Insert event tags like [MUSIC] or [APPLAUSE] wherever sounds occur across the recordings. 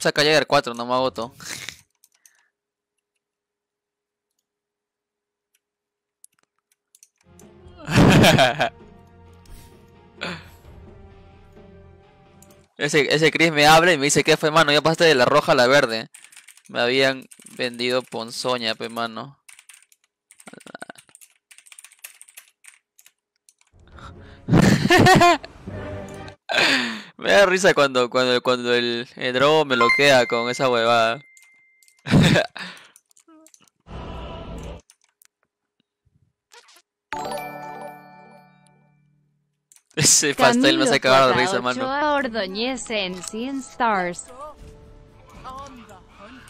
Saca Jagger 4, no me agoto. [LAUGHS] ese, ese Chris me habla y me dice que fue mano, ya pasaste de la roja a la verde. Me habían vendido ponzoña, pe mano. [LAUGHS] me da risa cuando, cuando, cuando el, el drogo me bloquea con esa huevada. [LAUGHS] Ese pastel me hace cagar de risa, mano. Ordóñez en 100 stars.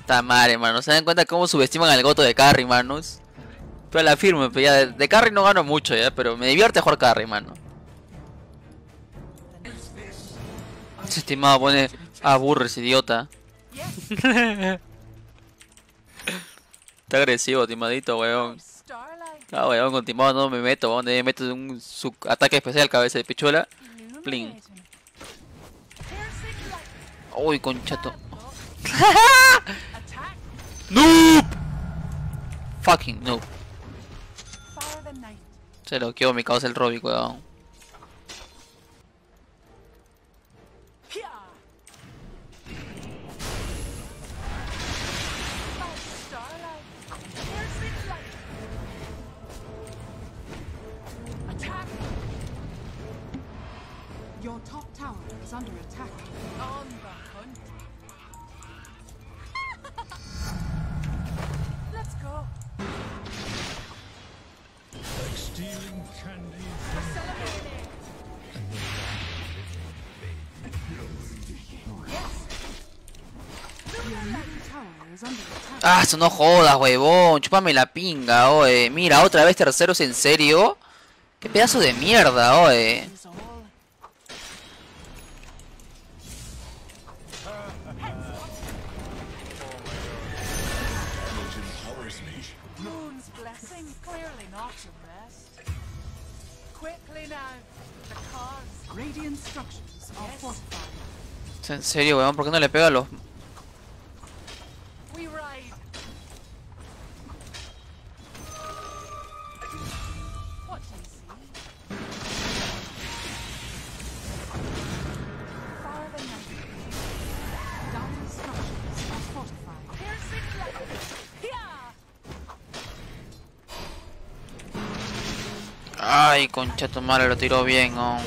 Está madre, mano. ¿Se dan cuenta cómo subestiman al goto de carry, manos? Pero la firme, pero ya de, de carry no gano mucho, ya, pero me divierte jugar carry, mano. Ese estimado pone aburres, idiota. [LAUGHS] Está agresivo, timadito, weón. Ah, weón, con timado no me meto, weón. Me meto un su ataque especial, cabeza de pichuela. Plin. Uy, conchato. [LAUGHS] ¡Noob! Fucking noob. Se lo quedó mi causa el Robbie, weón. Ah, eso no jodas, huevón. Chúpame la pinga, oe. Mira, otra vez terceros, ¿en serio? Qué pedazo de mierda, oe. ¿En serio, weón? ¿Por qué no le pega a los...? Ay, concha tu madre, lo tiró bien, oh.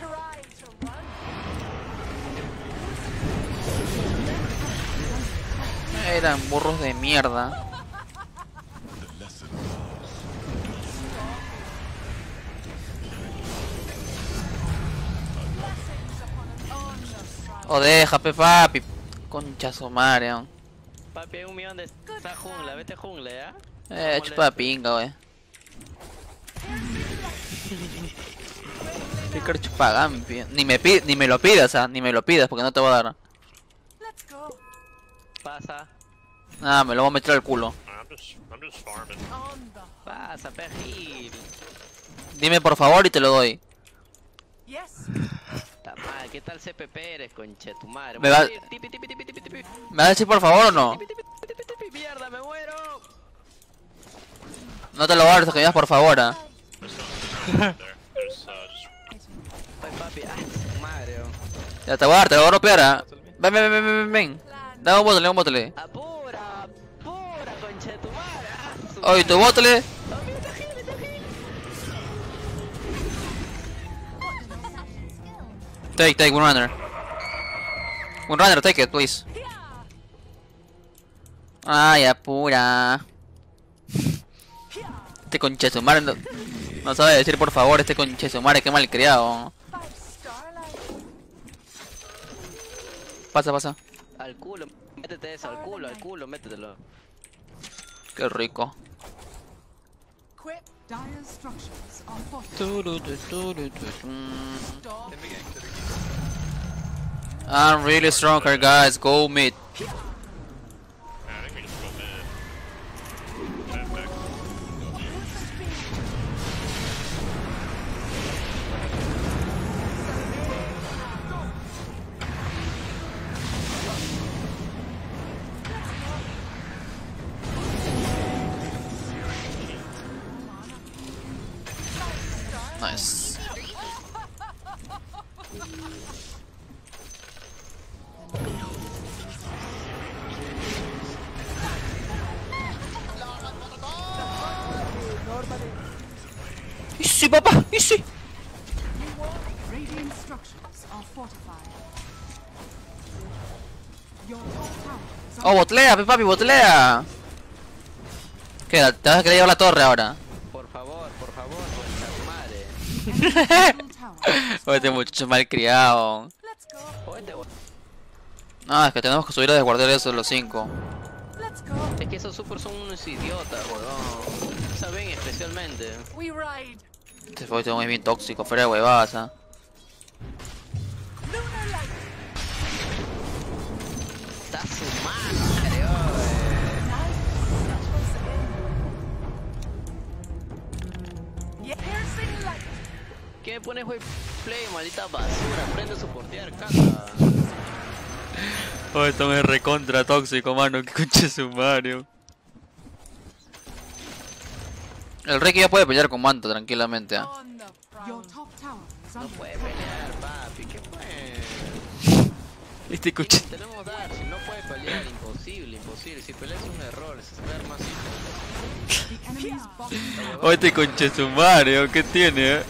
Try to run. Eran burros de mierda. O deja, pe papi. Concha su madre, oh. Papi, hay un millón de jungla, vete jungla, ¿ya? Eh, chupa pinga, wey. Picker chupagampi. Ni me pi ni me lo pidas, ah, ni me lo pidas porque no te voy a dar. Let's go. Pasa, Ah, me lo voy a meter al culo. I'm just, I'm just pasa, perjil. Dime por favor y te lo doy. yes. Madre, ¿qué tal CPP eres, conche tu madre? Me va- tipi, tipi, tipi. ¿Me vas a decir por favor o no? Mierda, me muero. No te lo hasta que digas por favor, ah. Oh. Ya te voy a dar, te lo voy a ropear, ah. Ven, ven, ven, ven, ven, ven. Dame un bottle, un bottle. Apura, apura, conche tu madre. ah, Oye, tu bottle. Take, take, one runner. One runner, take it, please. Ay, apura. Este conche su madre no, no sabe decir por favor, este conche su madre, qué mal criado. Five starlight. Pasa, pasa. Al culo, métete eso, al culo, al culo, métetelo. Qué rico. Quick Dire's structures are fortified. Turu, tu, turu, tu, tu. I'm really strong here, guys. Go mid. Nice. Easy, papá, easy. Radiant structures are fortified. Oh, botlea, papi, botlea. ¿Qué? ¿Te vas a querer llevar la torre ahora? Por favor, por favor, concha tu madre. under middle tower. Oh, [LAUGHS] este muchacho mal criado. No, es que tenemos que subir a desguardar eso los cinco. Let's go. Es que esos super son unos idiotas, weón. Saben especialmente. We ride. Este fuego es bien tóxico, fuera de huevadas, ¿ah? ¿Qué me pones? Play, maldita basura. Aprende a soportear, caca. [LAUGHS] Oh, esto es recontra tóxico, mano. Que conche sumario. El rey que ya puede pelear con manto tranquilamente, is No puede pelear, papi. ¿Qué fue? [LAUGHS] Este coche. Tenemos dar, si no puede pelear, imposible, imposible. Si peleas es un error, The enemy's bottom tower Oh, este conche sumario, ¿qué tiene, eh?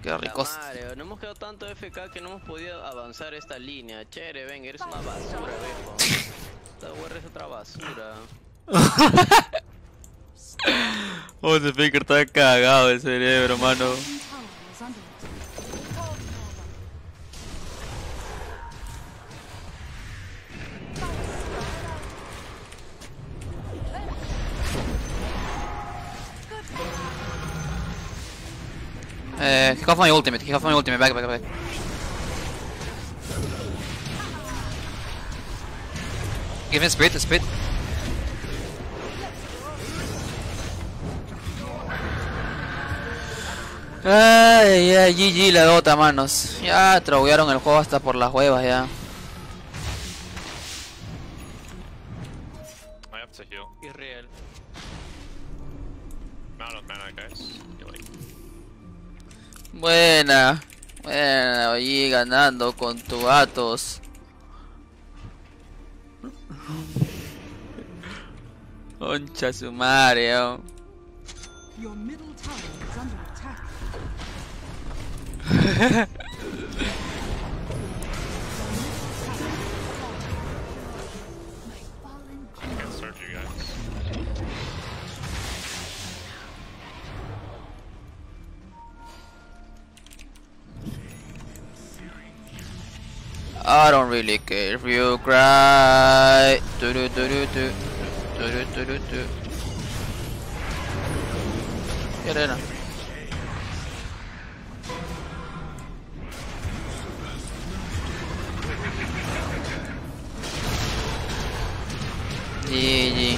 Qué rico. Mario, no hemos quedado tanto FK que no hemos podido avanzar esta línea. Chere, ven, eres una basura, viejo. Esta guerra es otra basura. [LAUGHS] Oh, ese Faker está cagado de cerebro, mano. Eh, kick off my ultimate, kick off my ultimate, back, back, back. Give me speed, speed. Ay, ay, GG la Dota, manos. Ya troguearon el juego hasta por las huevas ya. Buena, buena, allí ganando con tu gatos. [LAUGHS] Concha su madre, [LAUGHS] I don't really care if you cry. Do do do do do. Do do do do. Get in. GG.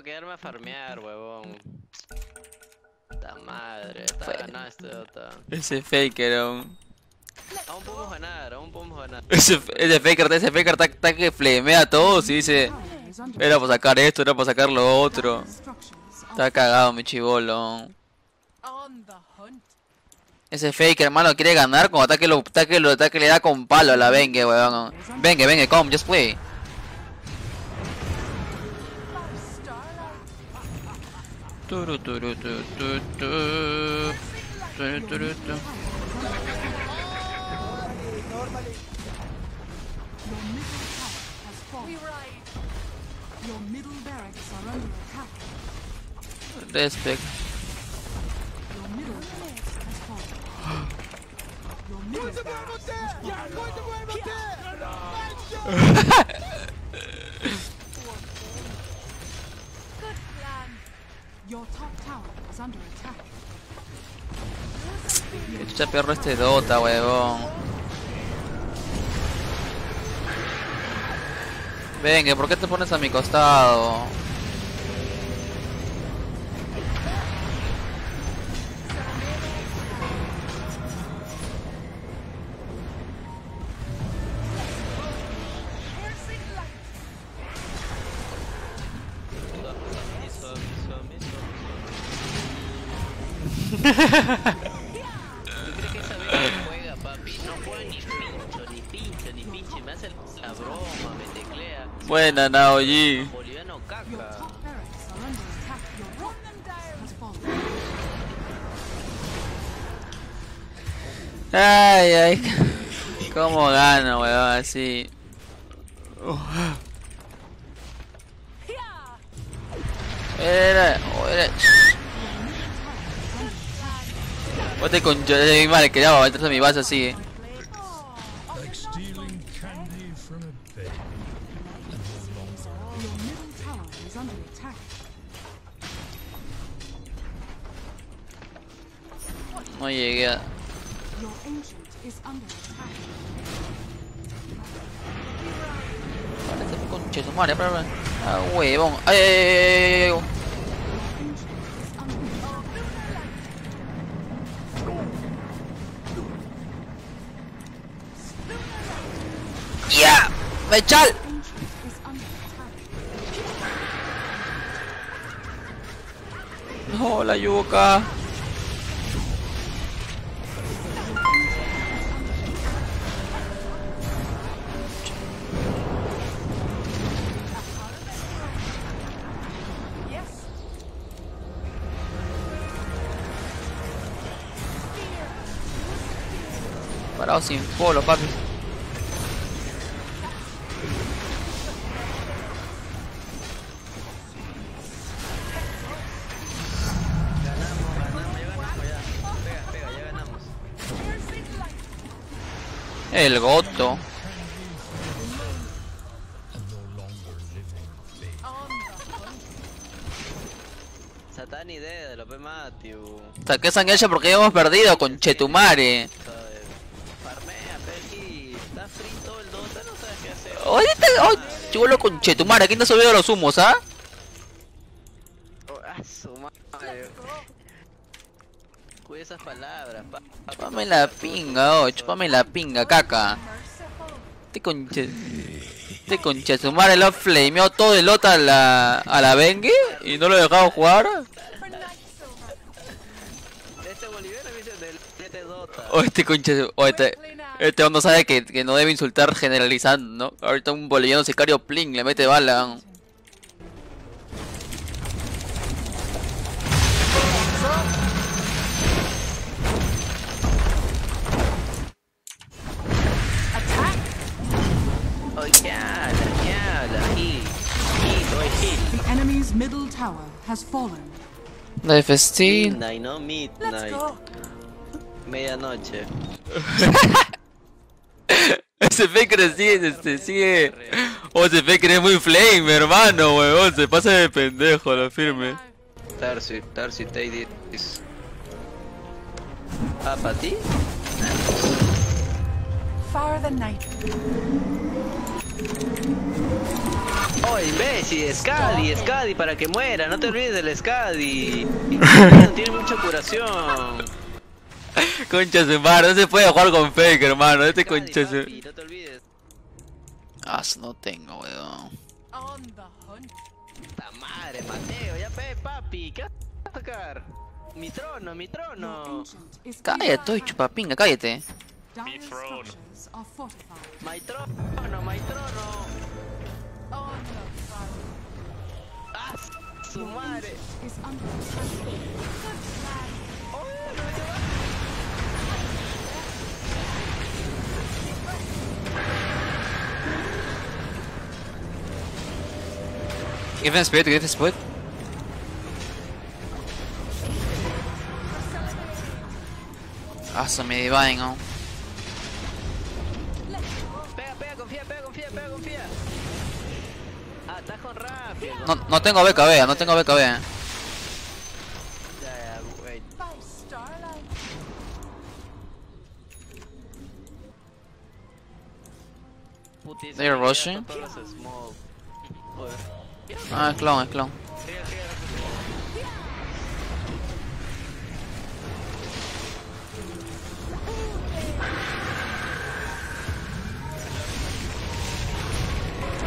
Para quedarme a farmear, huevón. Puta madre, está ganada este Dota. Ese faker, oh. Aún podemos ganar, aún podemos ganar. Ese, ese faker, ese faker está, está que flemea a todos y dice, era para sacar esto, era para sacar lo otro. Está cagado mi chivolo. Ese faker, hermano, quiere ganar con ataque lo, ataque lo, ataque le da con palo a la vengue, weón. Vengue, vengue, come, just play. トゥルトゥルトゥトゥトゥトゥルトゥルトゥレスペクト Que chucha perro este Dota, huevón. Venga, ¿por qué te pones a mi costado? Pincho. Me hace la broma, me teclea. Buena, Naoji. Boliviano caca. Ay, ay. ¿Cómo gano, weón? Así. Era, era. Vos te concho de mi madre que ya va a entrar a mi base así. eh. Is under attack. No llegué. Your ancient is under attack. Conche su madre, espera, espera. Ah, huevón. Ay. ¡Ya! ¡Mechal! No, la yuca. Parado sin polo, papi. The hunt. Satán idea de López Matthew. Saqué sanguecha porque hemos perdido con Chetumare. Farmea, Peggy. Está frito el Dota, no sabes qué hacer. Oh, chulo con Chetumare. ¿Quién te ha subido los humos, ah? Oh, su madre. Cuida esas palabras, pa. Chúpame la pinga, oh. Chúpame la pinga, caca. Merciful. Este conche. Este conche su madre lo ha flameado todo el lota a la. a la Bengue y no lo he dejado jugar. Este boliviano me dice del este Dota. O este conche. su- O este. Este no sabe que, que no debe insultar generalizando, ¿no? Ahorita un boliviano sicario pling le mete bala. Oh, heal. Heal, oh, heal. The enemy's middle tower has fallen. Midnight, no Let's midnight. go. Medianoche. [LAUGHS] Ese faker sigue, este, sigue. O ese faker es muy flame, hermano, weón. Se pasa de pendejo, lo firme. Tarsi, Tarsi, take this. Ah, ¿para ti? Far the night. Oh, imbécil, Scadi, Scadi, para que muera, no te olvides del Scadi. [LAUGHS] Tiene mucha curación. Concha su madre, no se puede jugar con fake, hermano. Este concha su. no te olvides. Ah, no tengo, weón. Puta madre, Mateo, ya pe, papi, ¿qué vas a sacar? Mi trono, mi trono. Cállate, estoy chupapinga, cállate. Are fortified. My trono, my trono. Prowl. Ah, su madre. Is under attack. Give him split, give him split. Ah, se me divine, No, no tengo BKB, no tengo. By starlight. Putis, They're rushing. Ah, es clon, es clon.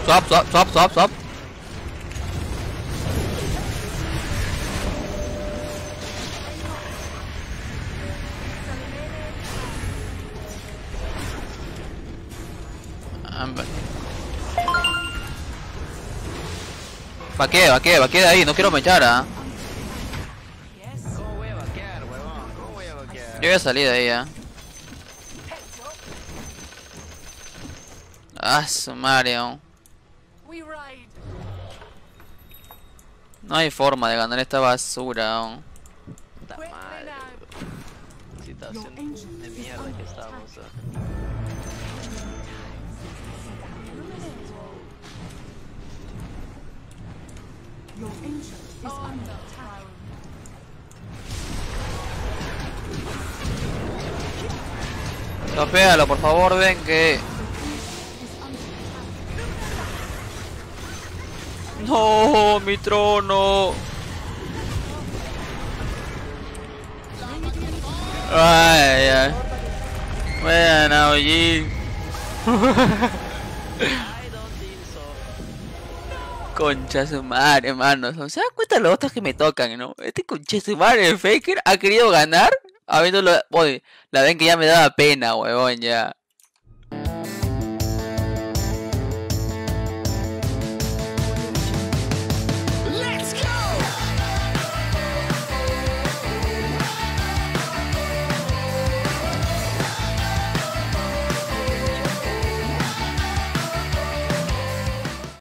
Swap, swap, swap, swap, swap. I'm back. Vaquee, vaquee, vaquee de ahí, no quiero mechar, ah. Yo voy a salir de ahí, ya. Ah, su Mario. No hay forma de ganar esta basura. oh. Puta madre, situación de mierda que estamos. Your por favor, ven que. No, mi trono. Ay, ay. Bueno. [LAUGHS] Concha su madre, hermano. ¿Se dan cuenta los otros que me tocan, no? Este concha su madre, Faker, ha querido ganar. Habiéndolo. Oye, la ven que ya me daba pena, huevón, ya.